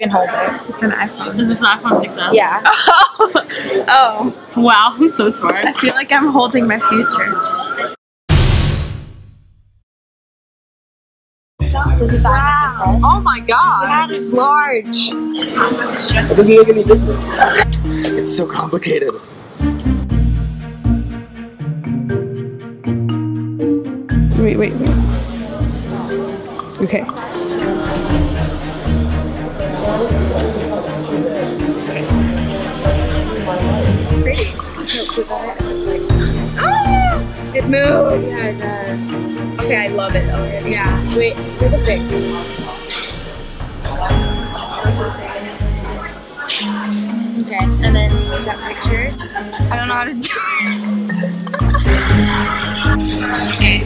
can hold it. It's an iPhone. Is this an iPhone 6s? Yeah. Oh, Wow, I'm so smart. I feel like I'm holding my future. This is the Oh my god. That is large. It doesn't look any different. It's so complicated. Wait, wait, wait. Okay. Ah! It moves. Yeah, it does. Okay, I love it already. Yeah. Wait, take a pic. Okay, and then that picture. I don't know how to do it. Okay.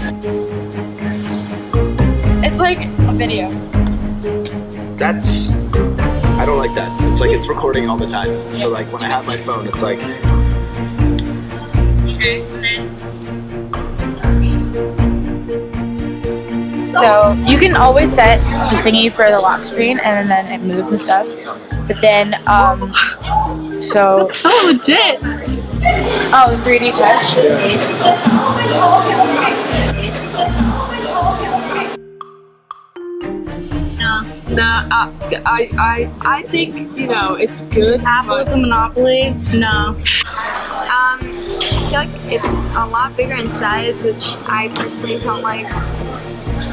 It's like a video. That's. I don't like that. It's like it's recording all the time. So like when I have my phone, it's like So you can always set the thingy for the lock screen and then it moves and stuff. But then, um, so, So legit. oh, the 3D touch. Nah, uh, I, I, I think you know it's good. Apple's a monopoly. No. I feel like it's a lot bigger in size, which I personally don't like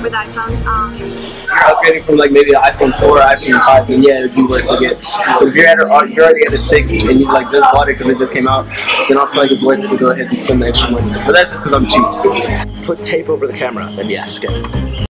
with iPhones. Um, you're upgrading from like maybe the iPhone 4 or iPhone 5, then yeah, it'd be worth to get. But if you're at a, you're already at a 6 and you like just bought it because it just came out, then I feel like it's worth it to go ahead and spend the extra money. But that's just because I'm cheap. Put tape over the camera, then yes, get it.